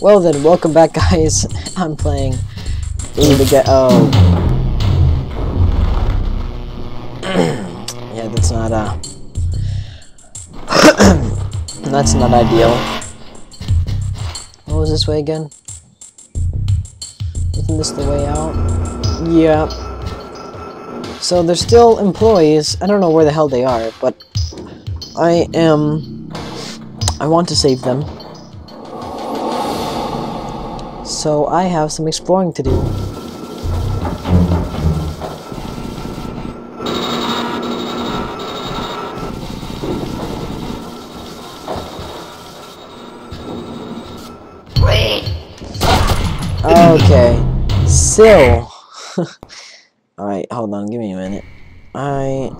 Well then, welcome back guys. I'm playing get oh. yeah, that's not uh that's not ideal. What was this way again? Isn't this the way out? Yeah. So there's still employees. I don't know where the hell they are, but I am I want to save them. So I have some exploring to do. Okay. Still. Alright, hold on, give me a minute. I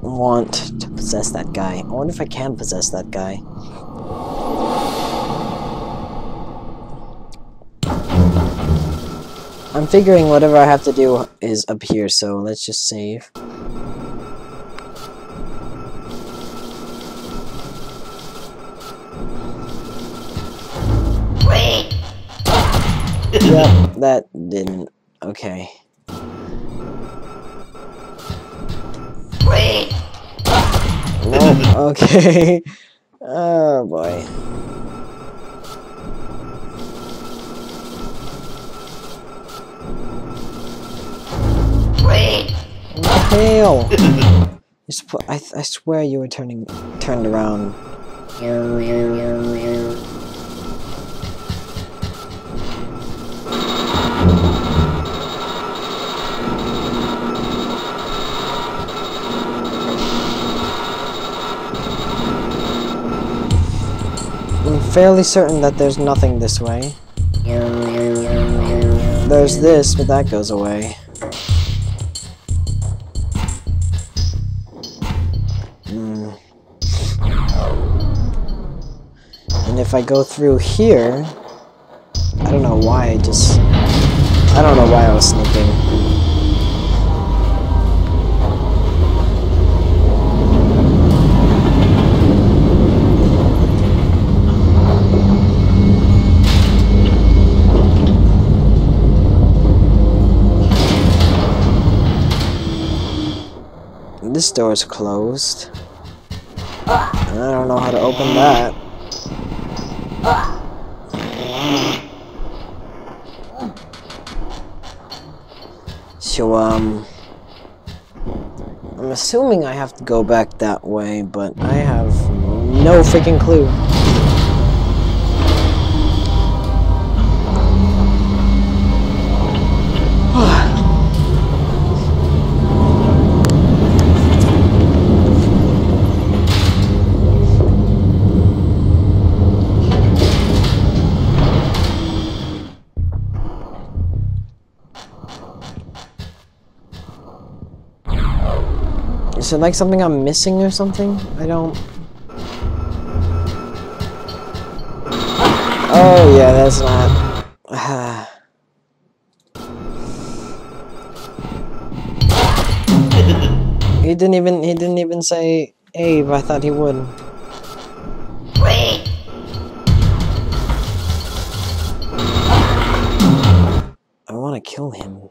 want to possess that guy. I wonder if I can possess that guy. I'm figuring whatever I have to do is up here, so let's just save. yep, that didn't. Okay. No, okay. oh boy. Hell! I, I swear you were turning turned around. I'm fairly certain that there's nothing this way. There's this, but that goes away. If I go through here, I don't know why I just... I don't know why I was sneaking. This door is closed. I don't know how to open that. So, um... I'm assuming I have to go back that way, but I have no freaking clue. It like something I'm missing or something? I don't... Oh yeah, that's not... he didn't even, he didn't even say Abe, I thought he would. I want to kill him.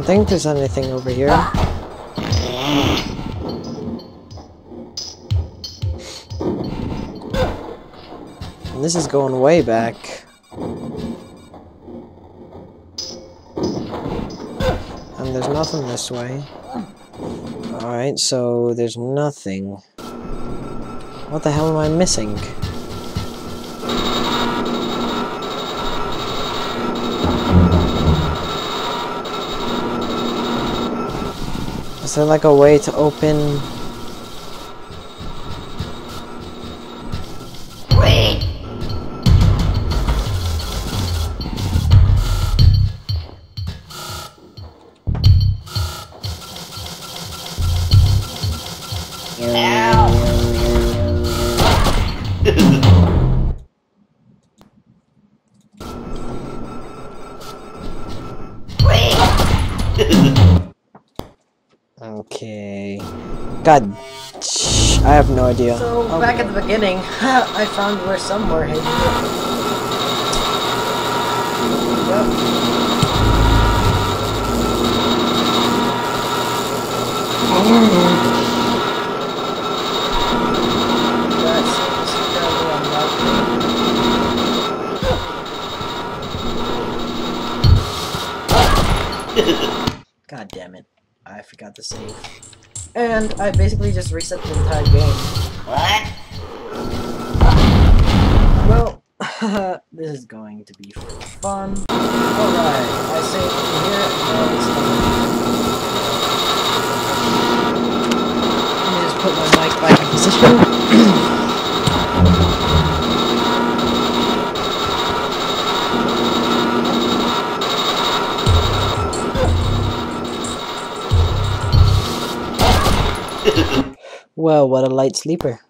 Don't think there's anything over here. And this is going way back. And there's nothing this way. Alright, so there's nothing. What the hell am I missing? Is there like a way to open... God, I have no idea. So, Oh, back at the beginning, I found where some were hidden. God damn it. I forgot to save. And I basically just reset the entire game. What? Well, this is going to be fun. Alright, I saved here. Now it's done. Let me just put my mic back in position. well, what a light sleeper.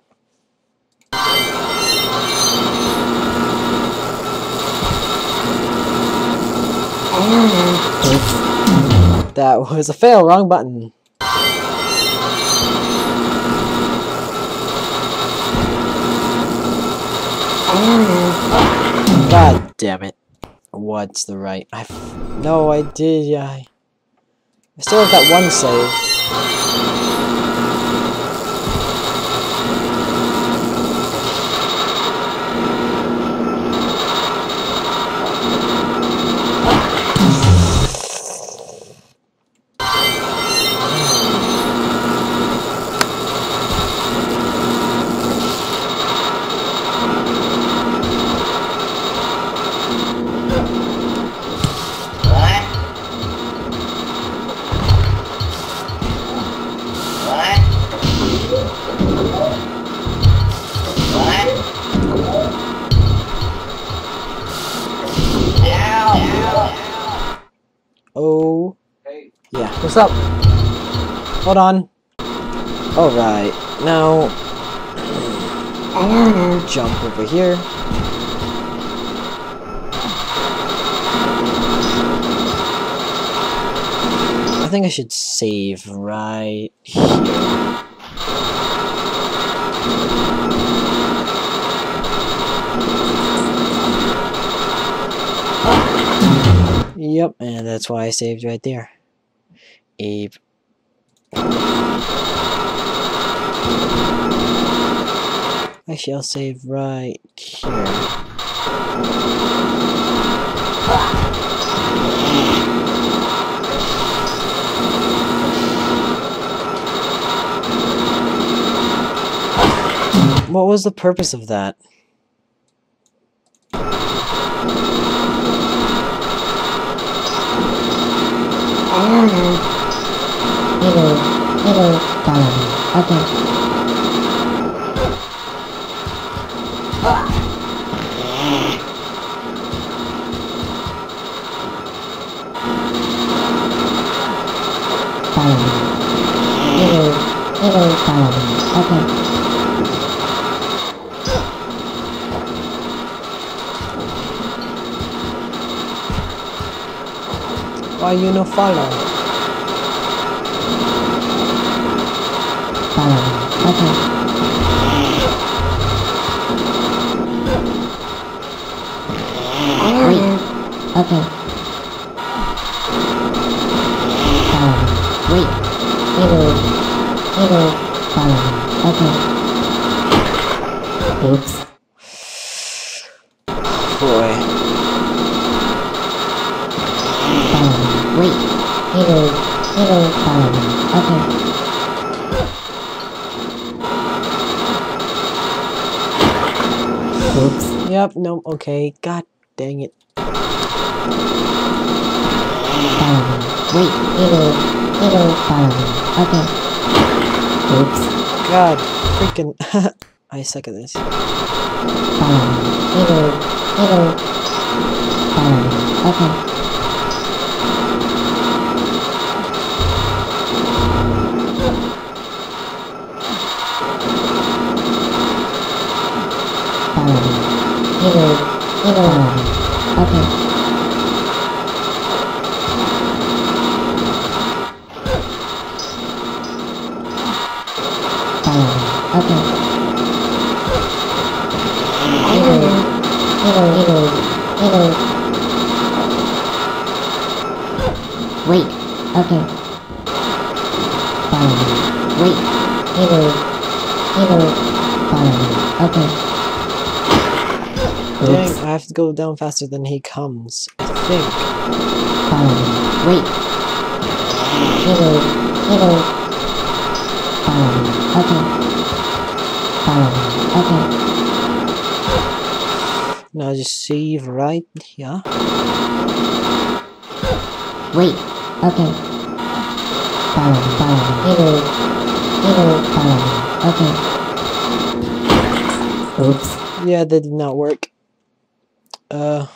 That was a fail, wrong button. God damn it. What's the right? I no, I did. I, I still have that one save. What's up? Hold on. All right, now jump over here. I think I should save right here. Yep, and that's why I saved right there. Actually, I'll save right here. What was the purpose of that? Hello, hello, follow me. Okay. Follow me. Follow me. Okay. Why you no? Follow Okay. Follow me. Wait. Hello. Hello. Follow me. Okay. Oops. Boy. Follow me. Wait. Hello. Hello. Follow me. Okay. Oops. Yep, no, okay. God dang it. Follow me. Wait. Hello. Follow me. Okay. Oops. God, freaking. I suck at this. Follow me. Okay. Okay. Okay. Hello. Hello. Hello. Hello. Wait. Okay. Follow me. Wait. Hello. Hello. Follow me. Okay. Dang, I have to go down faster than he comes. I think. Follow me. Wait. Hello. Hello. Follow me. Okay. Follow. Okay. Now just save right here. Wait. Okay. Follow me. Hello. Hello. Me. Okay. Oops. Yeah, that did not work. Uh.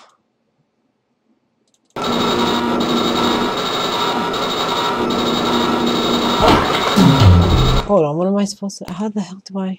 Hold on, what am I supposed to? How the hell do I?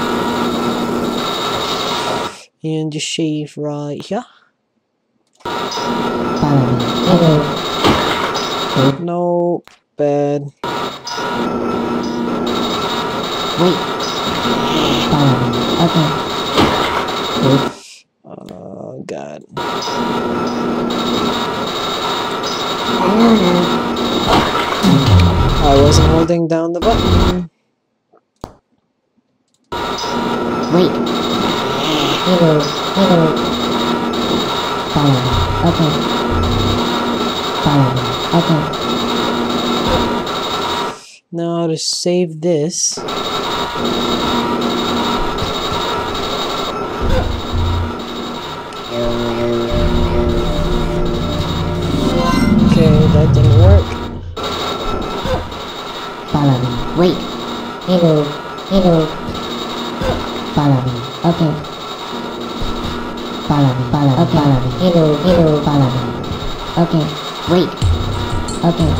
And just shave right here. No, bad. Wait. Okay. Oh god. I wasn't holding down the button. Wait. Hello. Hello. Follow me. Okay. Follow me. Okay. Now to save this. Okay, that didn't work. Follow me. Wait. Hello. Hello. Follow me. Okay. Follow me. Follow me. Follow me. Hello. Hello. Follow me. Okay. Wait. Okay.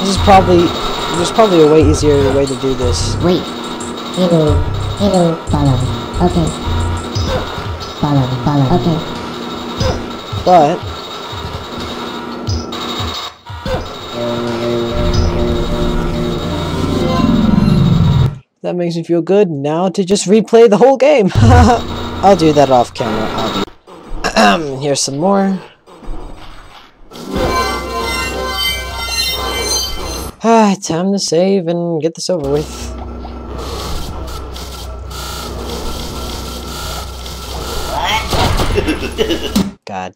This is probably there's probably a way easier way to do this. Wait. Hello. Hello. Follow me. Okay. Follow me. Follow me. Okay. But that makes me feel good now to just replay the whole game. I'll do that off camera. I'll do. Here's some more. Ah, time to save and get this over with. God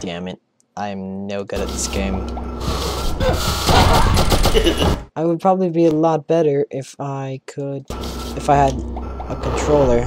damn it. I'm no good at this game. I would probably be a lot better if I could, if I had a controller.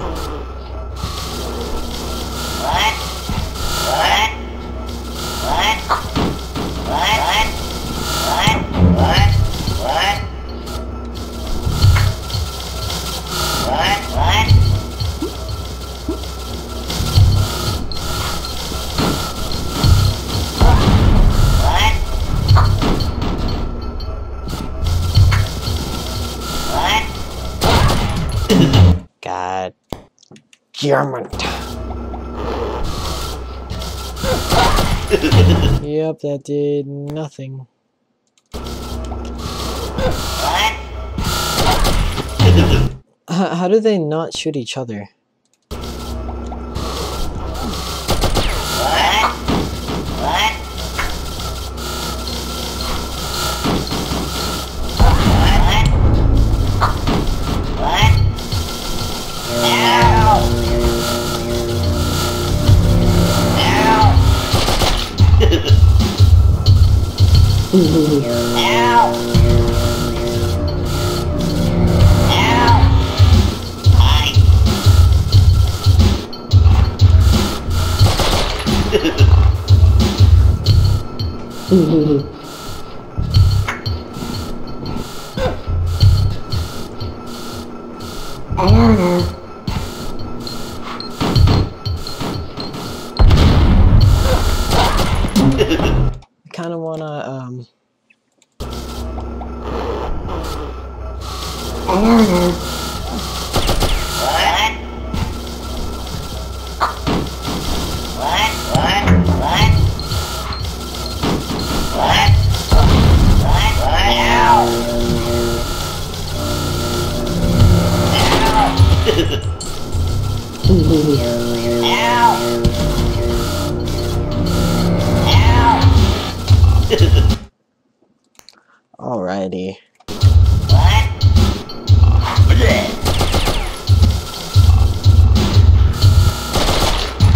God damn it. yep, that did nothing. How do they not shoot each other? Alrighty.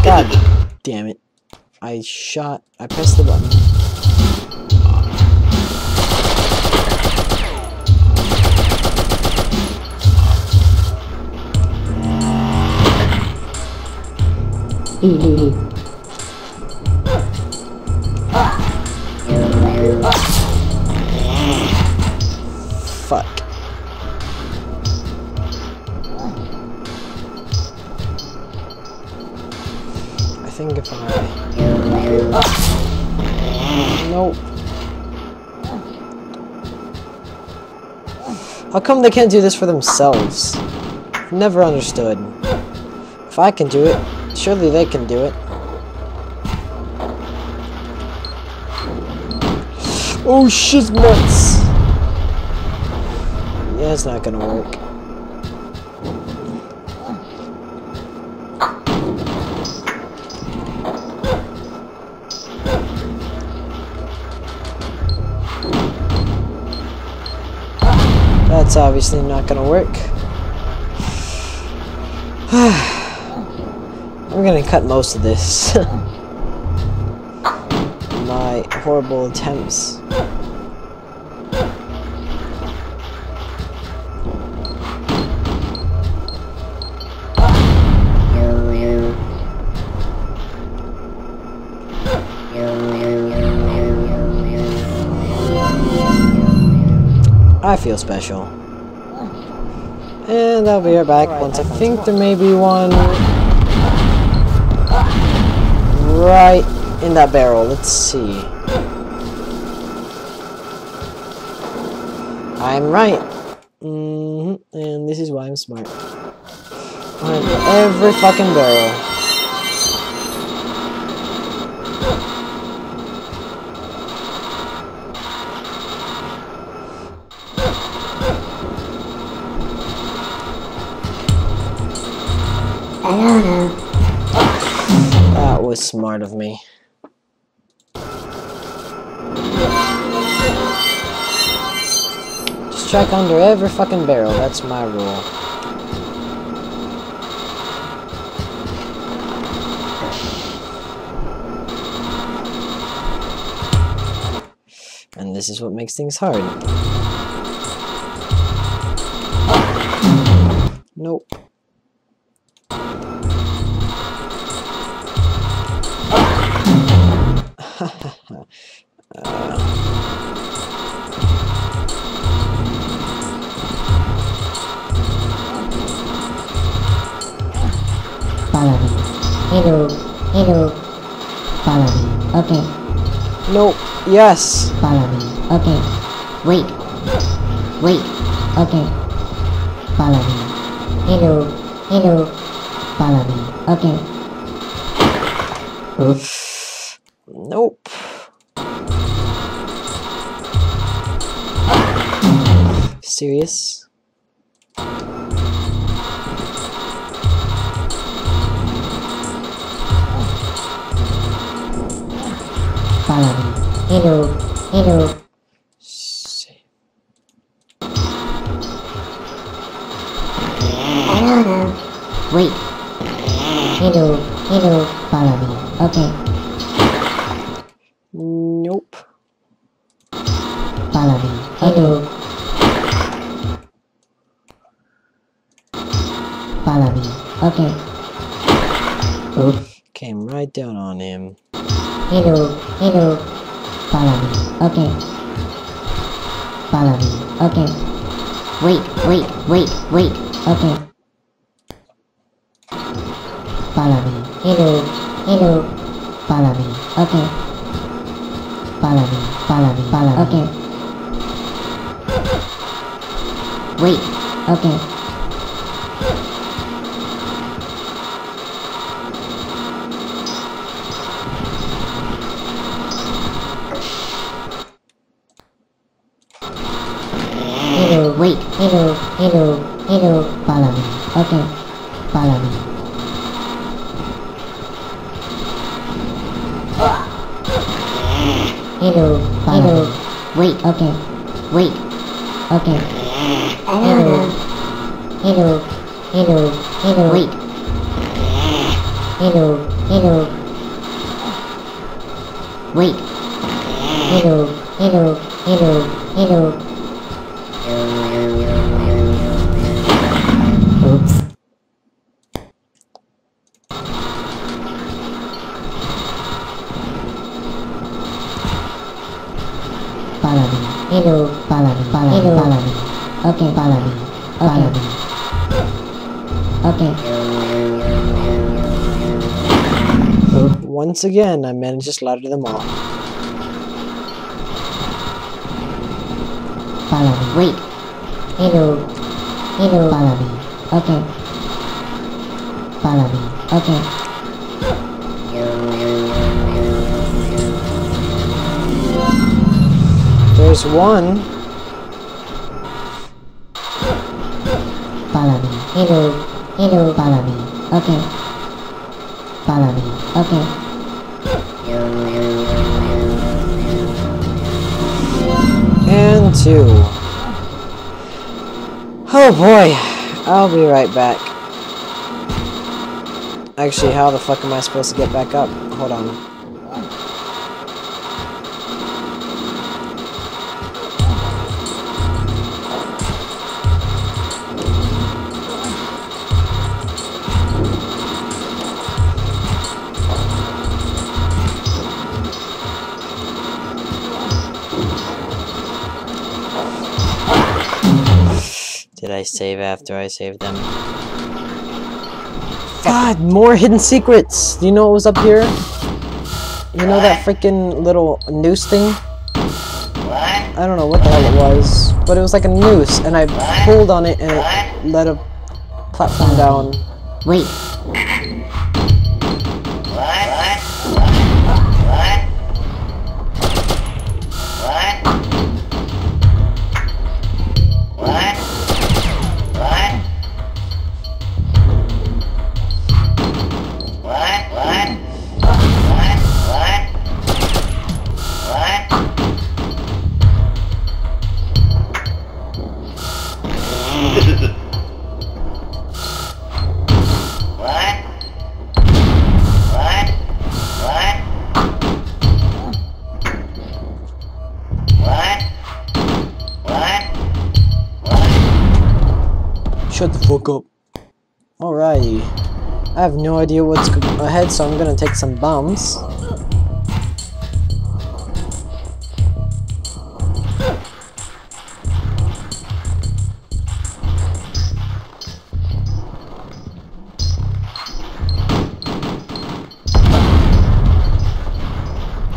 God damn it. I shot... I pressed the button. Fuck. If Nope. How come they can't do this for themselves? Never understood. If I can do it, surely they can do it. Oh shit! Yeah, it's not gonna work. That's obviously not gonna work. I'm gonna cut most of this. My horrible attempts. I feel special. And I'll be right back once I think there may be one right in that barrel. Let's see. I'm right. Mm -hmm. And this is why I'm smart. Behind every fucking barrel. Was smart of me. Just check under every fucking barrel, that's my rule. And this is what makes things hard. Nope. Hello. Hello. Follow me. Okay. Nope. Yes. Follow me. Okay. Wait. Wait. Okay. Follow me. Hello. Hello. Follow me. Okay. Oops. Nope. Serious? Follow me. Hello. Hello. Se- I don't know. Wait. Hello. Hello. Follow me. Okay. Nope. Follow me. Hello. Follow me. Okay. Oops. Came right down on him. Hello. Hello. Wait. Wait. Okay. Follow me. Hello. Hello. Follow me. Okay. Follow me. Follow me. Follow me. Okay. Wait. Okay. Hello. Wait. Hello. Hello. Hello. Follow me. Okay. Follow me. Hello. Hello. Wait. Okay. Wait. Okay. Hello. Hello. Hello. Hello. Wait. Hello. Hello. Wait. Hello. Hello. Hello. Hello. Hello. Follow me. Follow me. Follow me. Okay. Follow me. Follow me. Okay. Once again, I managed to slaughter them all. Follow me. Wait. Hello. Hello. Follow me. Okay. Follow me. Okay. There's one. Follow me. Hello. Hello. Follow me. Okay. Follow me. Okay. And two. Oh boy. I'll be right back. Actually, how the fuck am I supposed to get back up? Hold on. Save after I saved them? God, more hidden secrets! Do you know what was up here? You know that freaking little noose thing? What? I don't know what the hell it was, but it was like a noose, and I pulled on it and it let a platform down. Wait. Fuck up. Alrighty. I have no idea what's ahead, so I'm gonna take some bombs.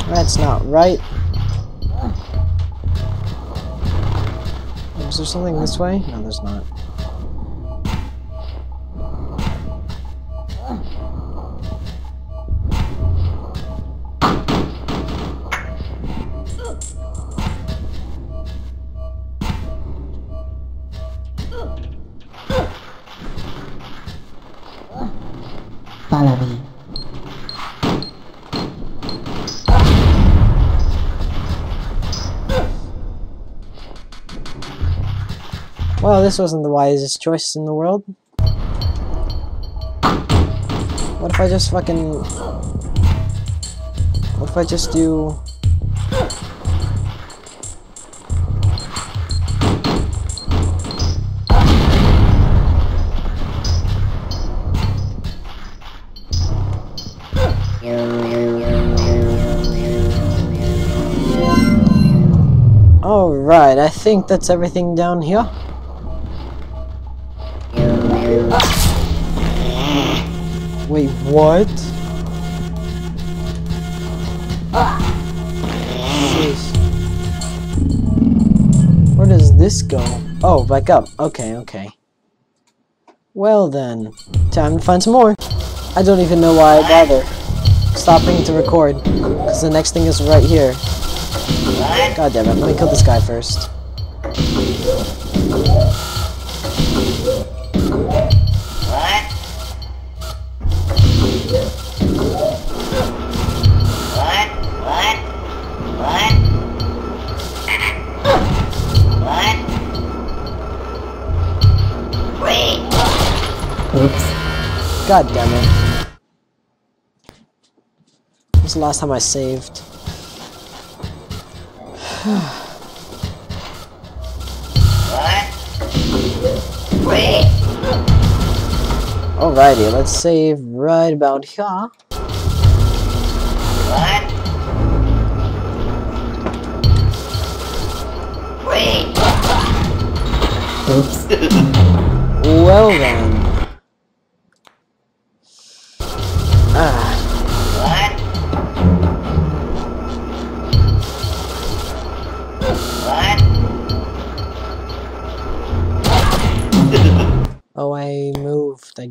That's not right. Is there something this way? No, there's not. Follow me. Well, this wasn't the wisest choice in the world. What if I just fucking... What if I just do... Alright, I think that's everything down here. Wait, What? Jeez. Where does this go? Oh, back up. Okay, okay. Well then, time to find some more. I don't even know why I bother stopping to record, because the next thing is right here. God damn it, let me kill this guy first. Oops. God damn it. When's the last time I saved? Alrighty, let's save right about here. What? Oops. Well then.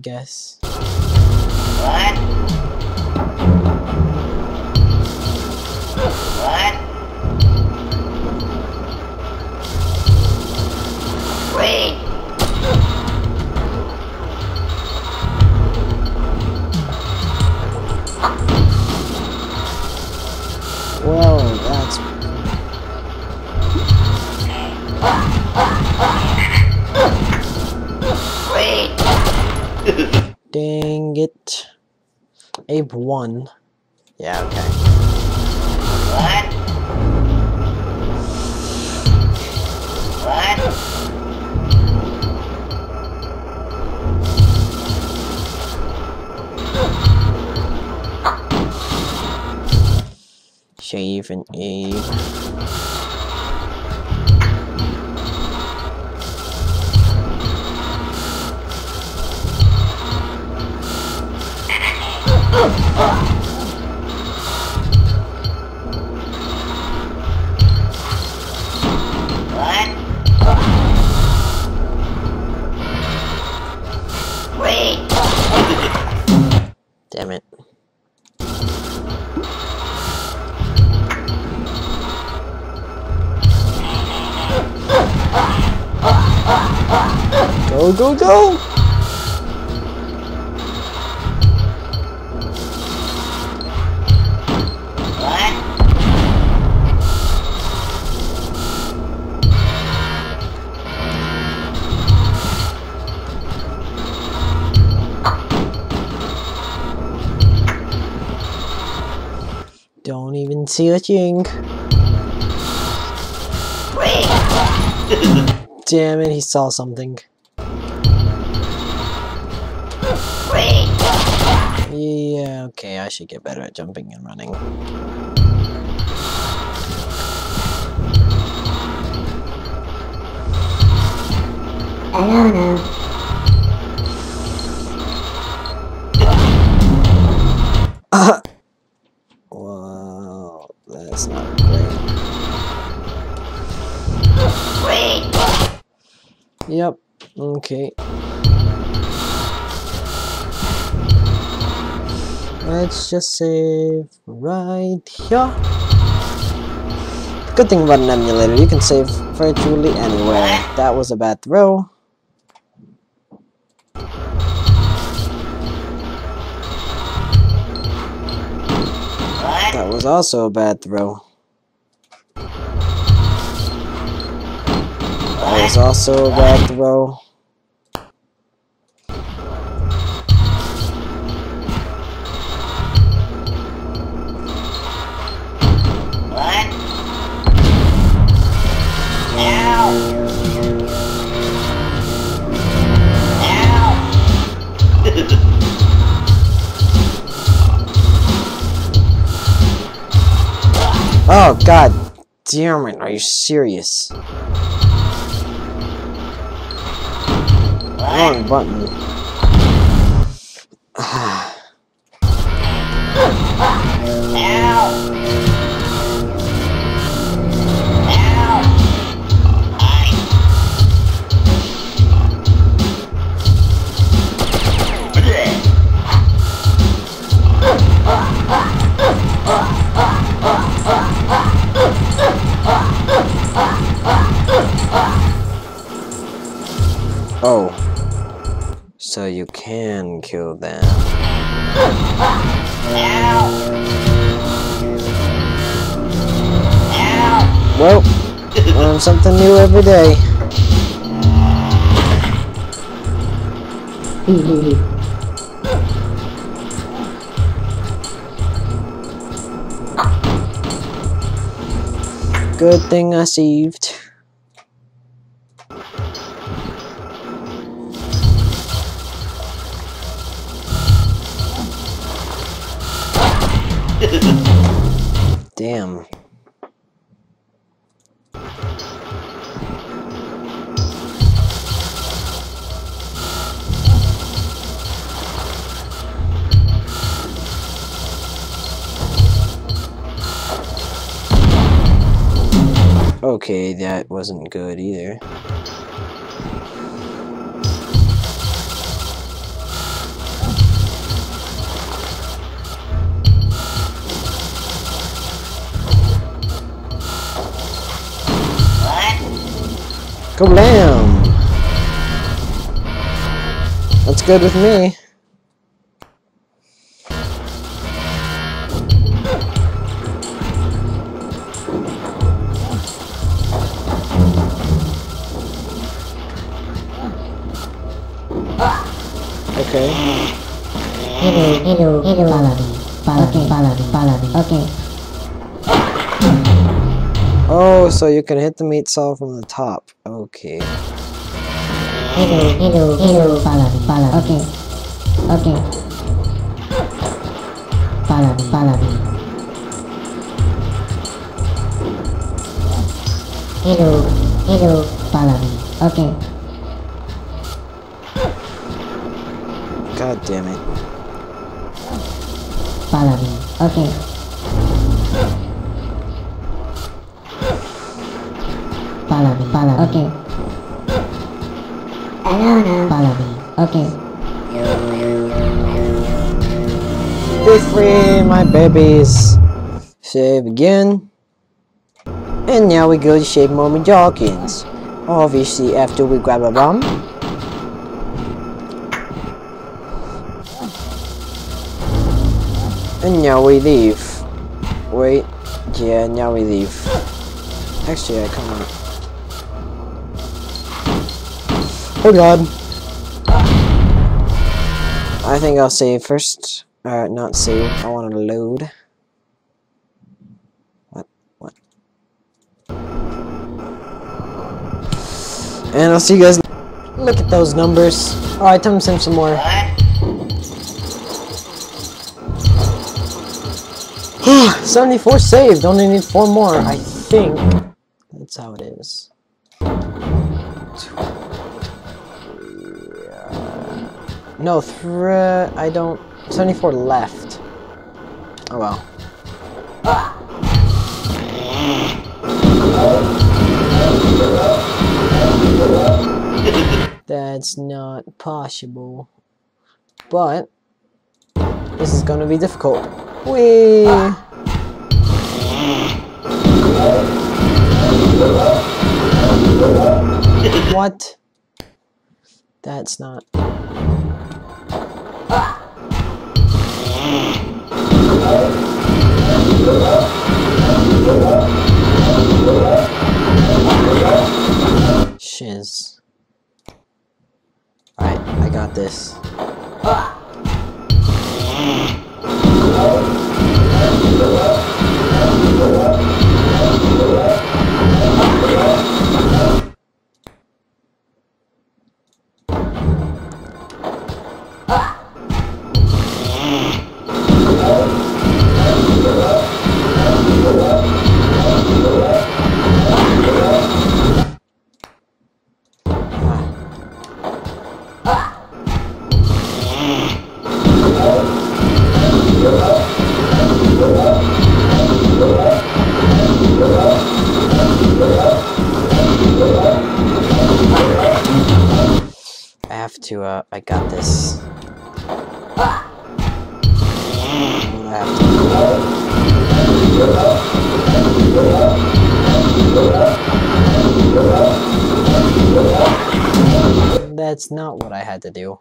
Guess. What? Abe won. Yeah, okay. What? What? Shave and Abe. Damn it. Go, go, go! Don't. Wait! Damn it, he saw something. Yeah, okay, I should get better at jumping and running. Hello now. Wow, Yep, okay. Let's just save right here. Good thing about an emulator, you can save virtually anywhere. That was a bad throw. That was also a bad throw. That was also a bad throw. Ow! Ow! Oh god damn it, are you serious? wrong button. Oh. So you can kill them. Well, learn something new every day. Good thing I saved. Wasn't good either. Kablam! That's good with me. Okay. Hello, hello, hello. Follow me. Follow me. Follow me. Follow me. Okay. Oh, so you can hit the meat saw from the top. Okay. Hello, hello, hello. Follow me. Follow me. Okay. Okay. Follow me. Follow me. Hello, hello. Follow me. Okay. God damn it. Follow me. Okay. Follow me. Follow me. Okay. Follow me. Okay. Be free, my babies. Save again. And now we go to Shave Mommy Dawkins. Obviously, after we grab a bomb. And now we leave. Wait. Yeah, now we leave. Actually, I come on. Oh god. I think I'll save first. Uh, not save. I want to load. What? What? And I'll see you guys. Look at those numbers. Alright, time to send some more. 74 saved. Only need four more. I think that's how it is. No, thr I don't. 74 left. Oh well. That's not possible. But this is gonna be difficult. What? That's not. Shiz. Alright, I got this. I That's not what I had to do.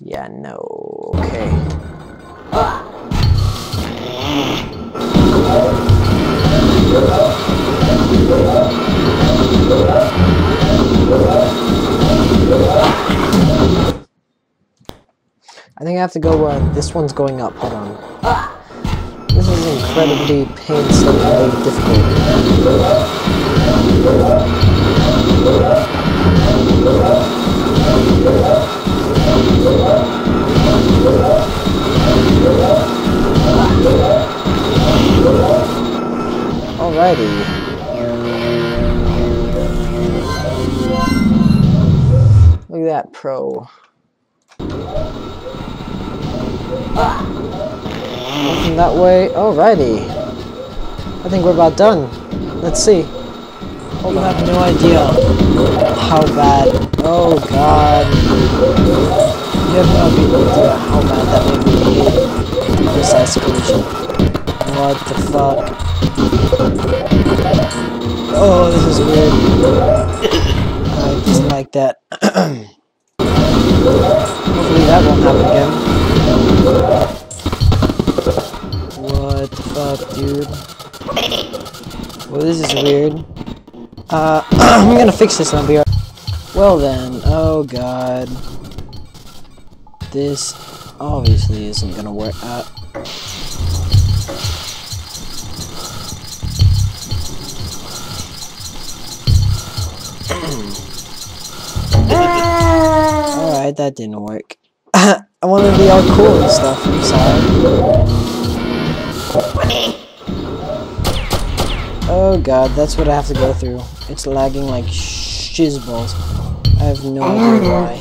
Yeah, no, okay. I think I have to go, uh, this one's going up, hold on. This is incredibly painstakingly difficult. Alrighty. Look at that pro. Nothing that way. Alrighty. I think we're about done. Let's see. Oh, you have no idea. How bad. Oh god. You have no idea. How bad that me hate this escalation. What the fuck? Oh, this is weird. I just like that. Hopefully that won't happen again. What the fuck, dude? Well, this is weird. Uh, I'm gonna fix this be right. Well then, oh god. This obviously isn't gonna work. Uh, Alright, that didn't work. I wanted to be all cool and stuff, I'm sorry. Oh god, that's what I have to go through. It's lagging like shizballs. I have no idea why.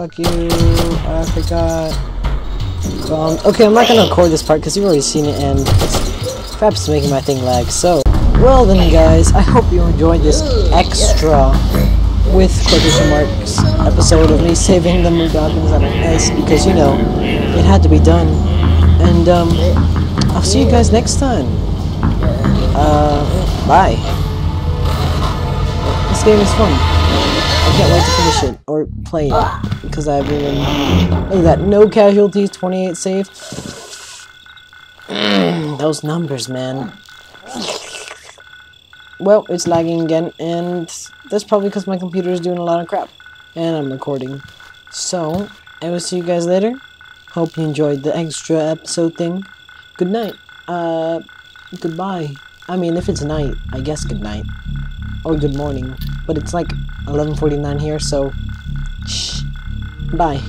Fuck you, I forgot. Um, okay, I'm not gonna record this part because you've already seen it and it's perhaps making my thing lag. So, well then guys, I hope you enjoyed this extra, with quotation marks, episode of me saving the Mudokons out of S because, you know, it had to be done. And, um, I'll see you guys next time. Uh, bye. This game is fun. Can't wait to finish it, or play it, because I've been, look at that, no casualties, 28 safe. Those numbers, man. Well, it's lagging again, and that's probably because my computer is doing a lot of crap, and I'm recording. So, I will see you guys later. Hope you enjoyed the extra episode thing. Good night. Uh, goodbye. I mean, if it's night, I guess good night. Or good morning. But it's like 11.49 here, so... Shh. Bye.